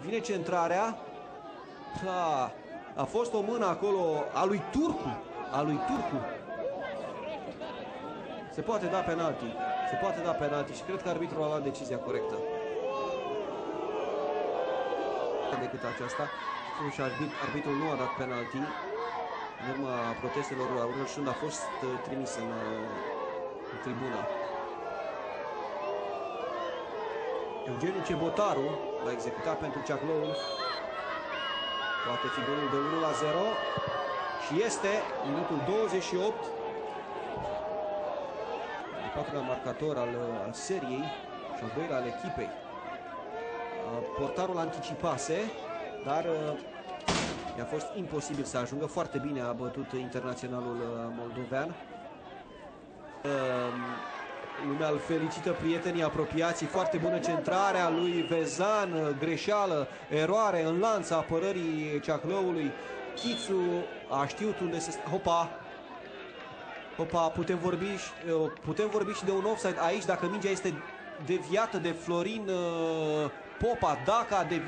Vine centrarea. Da, a fost o mână acolo a lui Turcu. A lui Turcu. Se poate da penalti. Se poate da penalti și cred că arbitrul a luat decizia corectă. Decât aceasta. Și arbit, arbitrul nu a dat penalti. În urma protestelor, Aurel Șund a fost uh, trimis în, uh, în tribună. Eugeniu Cebotaru l-a executat pentru Ceacloul. Poate fi golul de 1 la 0. Și este minutul 28. De patrulea marcator al, al seriei și al doilea al echipei. Portarul anticipase, dar i-a fost imposibil să ajungă. Foarte bine a bătut internaționalul moldovean. Lumea îl felicită prietenii apropiații. Foarte bună centrare a lui Vezan. Greșeală, eroare în lanța apărării Ceaclăului. Chițu a știut unde se... Hopa! Hopa, putem vorbi, putem vorbi și de un offside aici dacă mingea este deviată de Florin Popa. Dacă a deviat